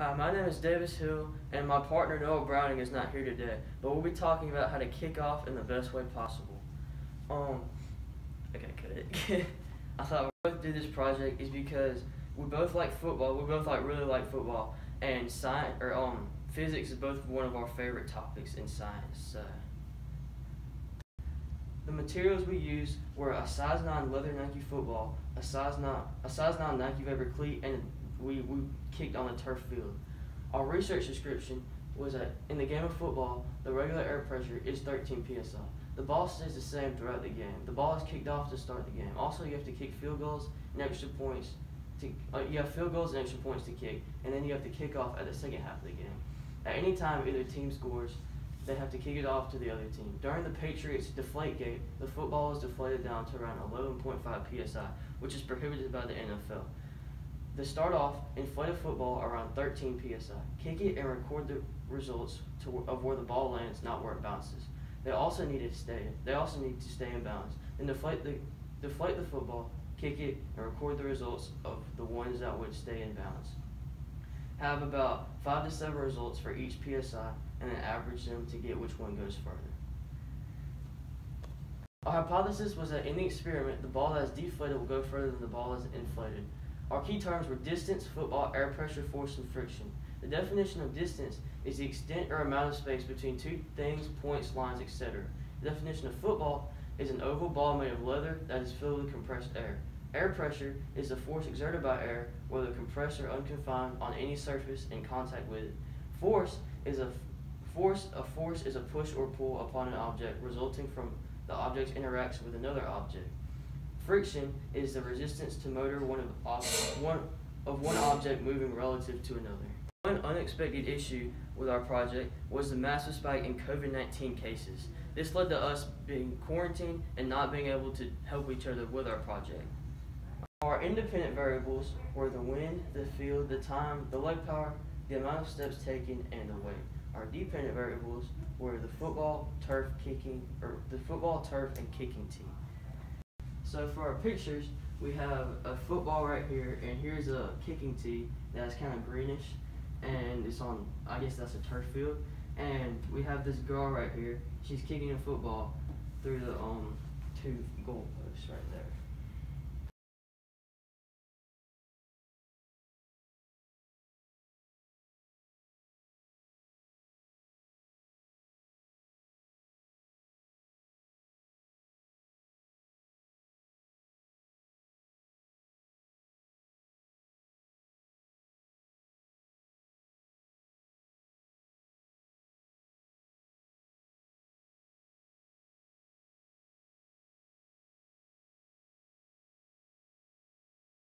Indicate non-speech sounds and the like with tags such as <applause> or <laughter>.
Hi, my name is Davis Hill, and my partner Noah Browning is not here today, but we'll be talking about how to kick off in the best way possible. Um, I gotta cut it. <laughs> I thought we both did this project is because we both like football. We both like really like football, and science or um physics is both one of our favorite topics in science. Uh, the materials we used were a size 9 leather Nike football, a size 9, a size 9 Nike Vapor cleat, and we, we kicked on a turf field. Our research description was that in the game of football, the regular air pressure is 13 psi. The ball stays the same throughout the game. The ball is kicked off to start the game. Also, you have to kick field goals and extra points. To, uh, you have field goals and extra points to kick, and then you have to kick off at the second half of the game. At any time either team scores, they have to kick it off to the other team. During the Patriots deflate gate, the football is deflated down to around 11.5 psi, which is prohibited by the NFL. They start off inflate a football around 13 psi. Kick it and record the results to, of where the ball lands, not where it bounces. They also need to stay. They also need to stay in bounds. Then deflate the deflate the football, kick it, and record the results of the ones that would stay in bounds. Have about five to seven results for each psi, and then average them to get which one goes further. Our hypothesis was that in the experiment, the ball that is deflated will go further than the ball that is inflated. Our key terms were distance, football, air pressure, force, and friction. The definition of distance is the extent or amount of space between two things, points, lines, etc. The definition of football is an oval ball made of leather that is filled with compressed air. Air pressure is the force exerted by air, whether compressed or unconfined, on any surface in contact with it. Force is a force. A force is a push or pull upon an object resulting from the object's interaction with another object. Friction is the resistance to motor one of, one, of one object moving relative to another. One unexpected issue with our project was the massive spike in COVID-19 cases. This led to us being quarantined and not being able to help each other with our project. Our independent variables were the wind, the field, the time, the leg power, the amount of steps taken, and the weight. Our dependent variables were the football, turf, kicking, or the football, turf, and kicking team. So for our pictures, we have a football right here, and here's a kicking tee that's kind of greenish, and it's on, I guess that's a turf field. And we have this girl right here. She's kicking a football through the um two goal posts right there.